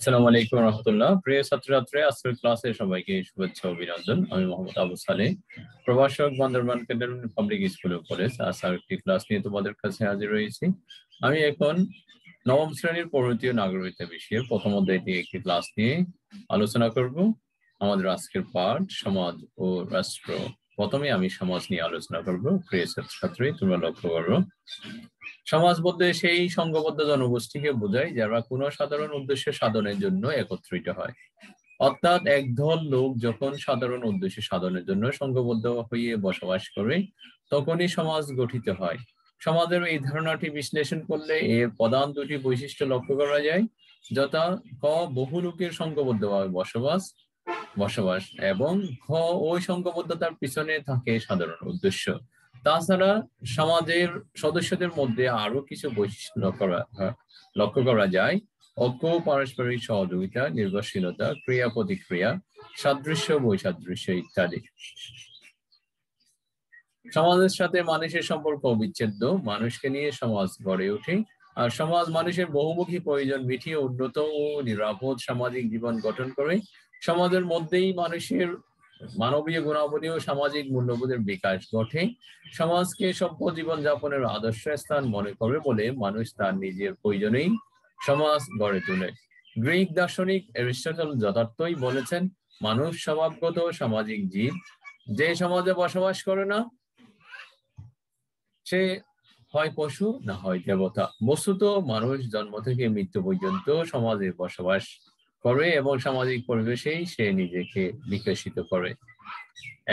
আসসালামু আলাইকুম রহমতুল্লাহ। প্রিয় ছাত্রছাত্রী, আজকের ক্লাসে সবাইকে শুভেচ্ছা অভিনন্দন। আমি মোহাম্মদ আবু সালে প্রভাষক, Bandarban cantonment public school college. আজ একটি ক্লাস নিয়ে তোমাদের কাছে হাজির রয়েছি আমি এখন নবম শ্রেণির পরিণতীয় নাগরিকতা বিষয়ে প্রথম অধ্যায়টি একটি ক্লাস নিয়ে আলোচনা করব। আমাদের আজকের পাঠ সমাজ ও রাষ্ট্র। প্রথমে আমি সমাজ নিয়ে আলোচনা করব। প্রিয় ছাত্রছাত্রী, তোমরা লক্ষ্য করো। সমাজ বলতে সেই সংঘবদ্ধ জনগোষ্ঠীকে বোঝায় যারা কোনো সাধারণ উদ্দেশ্য সাধনের জন্য একত্রিত হয়। অর্থাৎ একদল লোক যখন সাধারণ উদ্দেশ্য সাধনের জন্য সংঘবদ্ধ হয়ে বসবাস করে, তখনই সমাজ গঠিত হয়। সমাজের এই ধারণাটি বিশ্লেষণ করলে এর প্রধান দুটি বৈশিষ্ট্য লক্ষ্য করা যায়, যথা ক, বহু লোকের সংঘবদ্ধভাবে বসবাস বসবাস এবং খ ওই সংঘবদ্ধতার পিছনে থাকে সাধারণ উদ্দেশ্য। তাছাড়া সমাজের সদস্যদের মধ্যে আরও কিছু বৈশিষ্ট্য লক্ষ্য করা যায়। ঐক্য, পারস্পরিক সহযোগিতা, নির্ভরশীলতা, ক্রিয়া প্রতিক্রিয়া, সাদৃশ্য, বৈসাদৃশ্য ইত্যাদি। সমাজের সাথে মানুষের সম্পর্ক অবিচ্ছেদ্য মানুষকে নিয়ে সমাজ গড়ে ওঠে। আর সমাজ মানুষের বহুমুখী প্রয়োজন মিটিয়ে উন্নত ও নিরাপদ সামাজিক জীবন গঠন করে। সমাজের মধ্যেই মানুষের মানবীয় গুণাবলী ও সামাজিক মূল্যবোধের বিকাশ ঘটে। সমাজকে সভ্য জীবন যাপনের আদর্শ স্থান মনে করে বলে মানুষ তার নিজের প্রয়োজনেই সমাজ গড়ে তোলে। গ্রিক দার্শনিক অ্যারিস্টটল যথার্থই বলেছেন, মানুষ স্বভাবগত সামাজিক জীব। যে সমাজে বসবাস করে না, সে হয় পশু না হয় দেবতা। বস্তুত মানুষ জন্ম থেকে মৃত্যু পর্যন্ত সমাজে বসবাস করে এবং সামাজিক পরিবেশেই সে নিজেকে বিকশিত করে।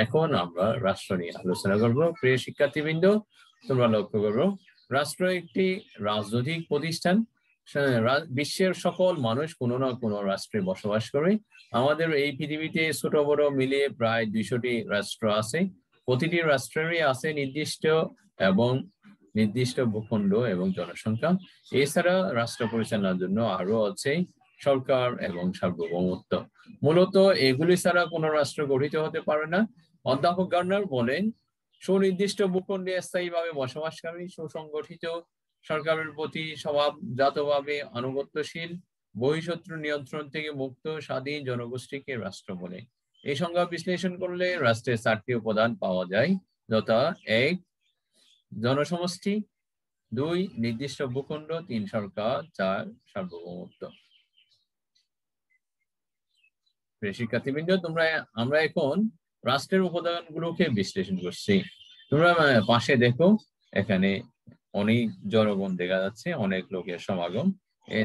এখন আমরা রাষ্ট্র নিয়ে আলোচনা করব। প্রিয় শিক্ষার্থীবৃন্দ, তোমরা লক্ষ্য করো, রাষ্ট্র একটি রাজনৈতিক প্রতিষ্ঠান। বিশ্বের সকল মানুষ কোনো না কোনো রাষ্ট্রে বসবাস করে। আমাদের এই পৃথিবীতে ছোট বড় মিলিয়ে প্রায় দুইশোটি রাষ্ট্র আছে। প্রতিটি রাষ্ট্রেরই আছে নির্দিষ্ট এবং নির্দিষ্ট ভূখণ্ড এবং জনসংখ্যা। এছাড়া রাষ্ট্র পরিচালনার জন্য আরও আছে সরকার এবং সার্বভৌমত্ব। মূলত এগুলি ছাড়া কোন রাষ্ট্র গঠিত হতে পারে না। অধ্যাপক গার্নার বলেন, সুনির্দিষ্ট ভূখণ্ডে স্থায়ীভাবে বসবাসকারী, সুসংগঠিত, সরকারের প্রতি স্বভাবজাতভাবে আনুগত্যশীল, বহিঃশত্রু নিয়ন্ত্রণ থেকে মুক্ত, স্বাধীন জনগোষ্ঠীকে রাষ্ট্র বলে। এই সংজ্ঞা বিশ্লেষণ করলে রাষ্ট্রের চারটি উপাদান পাওয়া যায়, যথা এক, জনসমষ্টি, দুই, নির্দিষ্ট ভূখণ্ড, তিন, সরকার, চার, সার্বভৌমত্ব। শিক্ষার্থীবৃন্দ, তোমরা, আমরা এখন রাষ্ট্রের উপাদানগুলোকে বিশ্লেষণ করছি। তোমরা পাশে দেখো, এখানে অনেক জনগণ দেখা যাচ্ছে, অনেক লোকের সমাগম।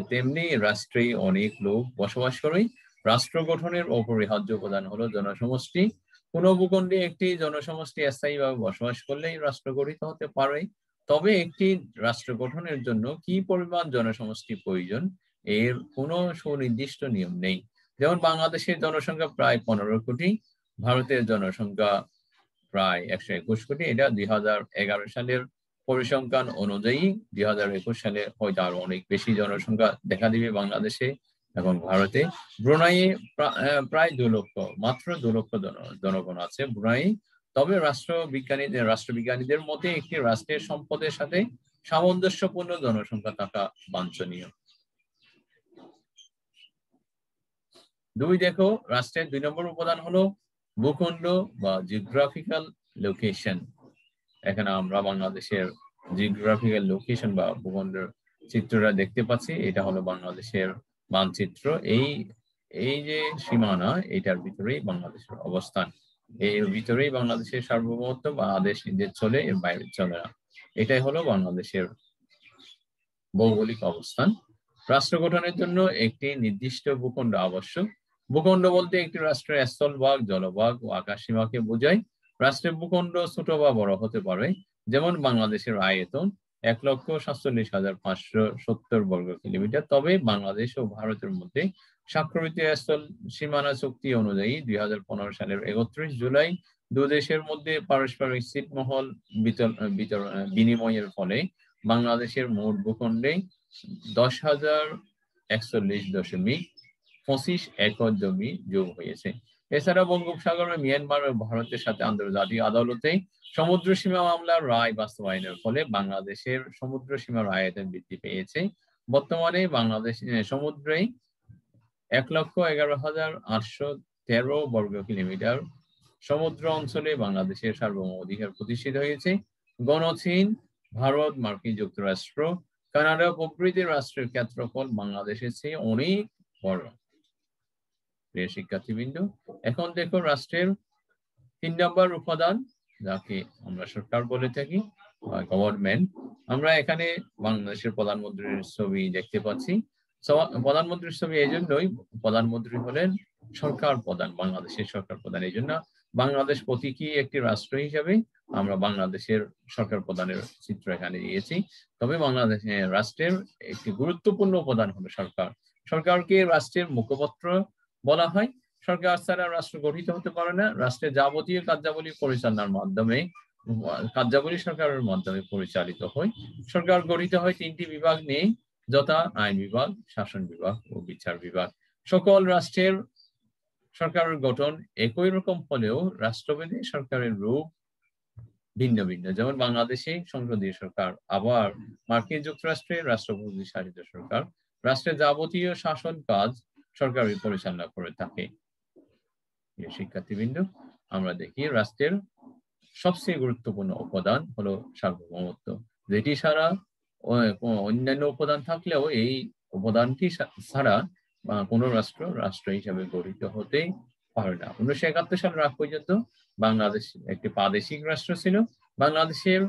তেমনি রাষ্ট্রে অনেক লোক বসবাস করে। রাষ্ট্র গঠনের অপরিহার্য উপাদান হলো জনসমষ্টি। কোন ভূখণ্ডে একটি জনসমষ্টি স্থায়ীভাবে বসবাস করলেই রাষ্ট্র গঠিত হতে পারে। তবে একটি রাষ্ট্র গঠনের জন্য কি পরিমাণ জনসমষ্টি প্রয়োজন, এর কোনো সুনির্দিষ্ট নিয়ম নেই। যেমন বাংলাদেশের জনসংখ্যা প্রায় পনেরো কোটি, ভারতের জনসংখ্যা প্রায় একশো একুশ কোটি। এটা দুই হাজার এগারো সালের পরিসংখ্যান অনুযায়ী দুই হাজার একুশ সালে হয়তো আরও অনেক বেশি জনসংখ্যা দেখা দিবে বাংলাদেশে এবং ভারতে। ব্রুনাইয়ে প্রায় দু লক্ষ, মাত্র দু লক্ষ জনগণ আছে ব্রুনাই তবে রাষ্ট্রবিজ্ঞানী রাষ্ট্রবিজ্ঞানীদের মতে একটি রাষ্ট্রের সম্পদের সাথে সামঞ্জস্যপূর্ণ জনসংখ্যা থাকা বাঞ্ছনীয়। দুই দেখো, রাষ্ট্রের দুই নম্বর উপাদান হলো ভূখণ্ড বা জিওগ্রাফিক্যাল লোকেশন এখানে আমরা বাংলাদেশের জিওগ্রাফিক্যাল লোকেশন বা ভূখণ্ডের চিত্রটা দেখতে পাচ্ছি, এটা হলো বাংলাদেশের মানচিত্র। এই এই যে সীমানা, এটার ভিতরেই বাংলাদেশের অবস্থান। এর ভিতরেই বাংলাদেশের সার্বভৌমত্ব বা আদেশ নিজের চলে, এর বাইরে চলে না। এটাই হলো বাংলাদেশের ভৌগোলিক অবস্থান। রাষ্ট্র গঠনের জন্য একটি নির্দিষ্ট ভূখণ্ড আবশ্যক। ভূখণ্ড বলতে একটি রাষ্ট্রের স্থলভাগ জলভাগ ও আকাশসীমাকে বোঝায়। রাষ্ট্রের ভূখণ্ড ছোট বা বড় হতে পারে, যেমন বাংলাদেশের আয়তন এক লক্ষ সাতচল্লিশ হাজার পাঁচশো সত্তর বর্গ কিলোমিটার। তবে বাংলাদেশ ও ভারতের মধ্যে স্বাক্ষরিত স্থল সীমানা চুক্তি অনুযায়ী দুই হাজার পনেরো সালের একত্রিশ জুলাই দেশের মধ্যে পারস্পরিক ছিটমহল বিনিময়ের ফলে বাংলাদেশের মোট ভূখণ্ডে দশ হাজার একচল্লিশ দশমিক পঁচিশ একর জমি যোগ হয়েছে। এছাড়া বঙ্গোপসাগরে মিয়ানমার ও ভারতের সাথে আন্তর্জাতিক আদালতে সমুদ্র সীমা মামলার রায় বাস্তবায়নের ফলে বাংলাদেশের সমুদ্র সীমার আয়তন বৃদ্ধি পেয়েছে। বর্তমানে বাংলাদেশ সমুদ্রে এক লক্ষ এগারো হাজার আটশো তেরো বর্গ কিলোমিটার সমুদ্র অঞ্চলে বাংলাদেশের সার্বভৌম অধিকার প্রতিষ্ঠিত হয়েছে। গণচীন, ভারত, মার্কিন যুক্তরাষ্ট্র, কানাডা প্রভৃতি রাষ্ট্রের ক্ষেত্রফল বাংলাদেশের চেয়ে অনেক বড়। প্রিয় শিক্ষার্থীবৃন্দ, এখন দেখো রাষ্ট্রের তিন নম্বর উপাদান, যাকে আমরা সরকার বলে থাকি গভর্নমেন্ট আমরা এখানে বাংলাদেশের প্রধানমন্ত্রীর ছবি দেখতে পাচ্ছি। প্রধানমন্ত্রীর ছবি এই জন্যই, প্রধানমন্ত্রী হলেন সরকার প্রধান, বাংলাদেশের সরকার প্রধান। এই জন্য বাংলাদেশ প্রতীকী একটি রাষ্ট্র হিসাবে আমরা বাংলাদেশের সরকার প্রধানের চিত্র এখানে দিয়েছি। তবে বাংলাদেশ রাষ্ট্রের একটি গুরুত্বপূর্ণ উপাদান হলো সরকার। সরকারকে রাষ্ট্রের মুখপত্র বলা হয়, সরকার ছাড়া রাষ্ট্র গঠিত হতে পারে না। রাষ্ট্রের যাবতীয় কার্যাবলী পরিচালনার মাধ্যমে, কার্যাবলী সরকারের মাধ্যমে পরিচালিত হয়। সরকার গঠিত হয় তিনটি বিভাগ নিয়ে, যথা আইন বিভাগ, শাসন বিভাগ ও বিচার বিভাগ। সকল রাষ্ট্রের সরকারের গঠন একই রকম হলেও রাষ্ট্রভেদে সরকারের রূপ ভিন্ন ভিন্ন। যেমন বাংলাদেশে সংসদীয় সরকার, আবার মার্কিন যুক্তরাষ্ট্রে রাষ্ট্রপতি শাসিত সরকার। রাষ্ট্রের যাবতীয় শাসন কাজ সরকারই পরিচালনা করে থাকে। শিক্ষার্থীবৃন্দ, আমরা দেখি রাষ্ট্রের সবচেয়ে গুরুত্বপূর্ণ উপাদান হলো সার্বভৌমত্ব। যেটি ছাড়া অন্যান্য উপাদান থাকলেও এই উপাদানটি ছাড়া কোন রাষ্ট্র রাষ্ট্র হিসাবে গঠিত হতে পারে না। উনিশশো একাত্তর সালের আগ পর্যন্ত বাংলাদেশ একটি প্রাদেশিক রাষ্ট্র ছিল। বাংলাদেশের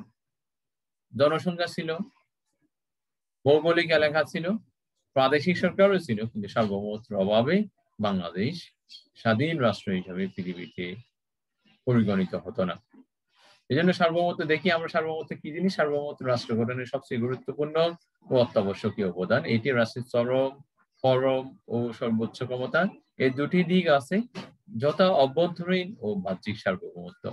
জনসংখ্যা ছিল, ভৌগোলিক এলাকা ছিল প্রাদেশিক সরকারও ছিল কিন্তু সার্বভৌমত্বের অভাবে বাংলাদেশ স্বাধীন রাষ্ট্র হিসাবে পৃথিবীতে পরিগণিত হতো না। এই জন্য সার্বভৌমত্ব দেখি আমরা সার্বভৌমত্ব কি জিনিস? সার্বভৌমত্ব রাষ্ট্র গঠনের সবচেয়ে গুরুত্বপূর্ণ ও অত্যাবশ্যকীয় অবদান। এটি রাষ্ট্রের চরম, পরম ও সর্বোচ্চ ক্ষমতা। এই দুটি দিক আছে, যথা অভ্যন্তরীণ ও বাহ্যিক সার্বভৌমত্ব।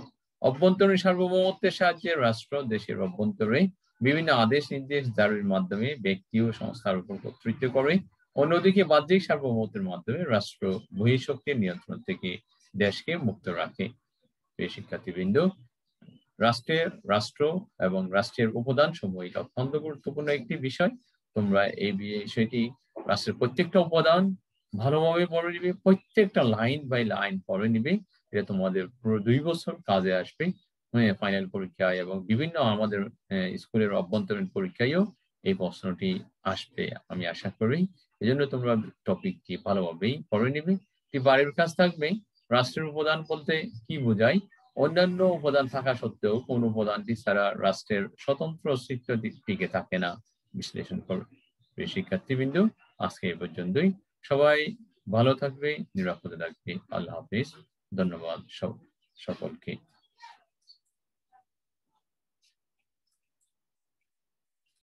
অভ্যন্তরীণ সার্বভৌমত্বের সাহায্যে রাষ্ট্র দেশের অভ্যন্তরে বিভিন্ন আদেশ নির্দেশ জারির মাধ্যমে ব্যক্তি ও সংস্থার উপর কর্তৃত্ব করে। অন্যদিকে বাহ্যিক সার্বভৌমত্বের মাধ্যমে রাষ্ট্র বহিঃশক্তির নিয়ন্ত্রণ থেকে দেশকে মুক্ত রাখে। শিক্ষার্থীবৃন্দ রাষ্ট্রের রাষ্ট্র এবং রাষ্ট্রের উপাদান সমূহ অত্যন্ত গুরুত্বপূর্ণ একটি বিষয়। তোমরা এই বিষয়টি রাষ্ট্রের প্রত্যেকটা উপাদান ভালোভাবে পড়ে নিবে, প্রত্যেকটা লাইন বাই লাইন পড়ে নিবে। এটা তোমাদের পুরো দুই বছর কাজে আসবে। ফাইনাল পরীক্ষায় এবং বিভিন্ন আমাদের স্কুলের অভ্যন্তরীণ পরীক্ষায়ও এই প্রশ্নটি আসবে, আমি আশা করি। এই জন্য তোমরা টপিকটি ভালোভাবেই পড়ে নিবে। বাড়ির কাজ থাকবে। রাষ্ট্রের উপাদান বলতে কি বোঝায়? অন্যান্য উপাদান থাকা সত্ত্বেও কোন উপাদানটি ছাড়া রাষ্ট্রের স্বতন্ত্র অস্তিত্ব টিকে থাকে না, বিশ্লেষণ করবে শিক্ষার্থীবৃন্দ, আজকে এই পর্যন্তই। সবাই ভালো থাকবে, নিরাপদে থাকবে। আল্লাহ হাফিজ। ধন্যবাদ সব সকলকে।